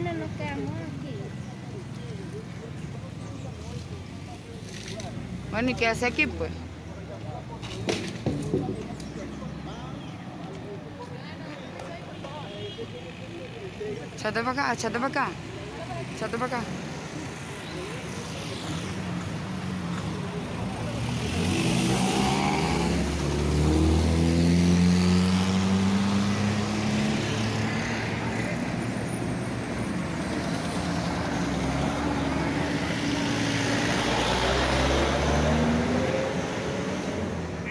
Bueno, nos quedamos aquí. Bueno, ¿y qué hace aquí, pues? Échate para acá, échate para acá. Échate para acá.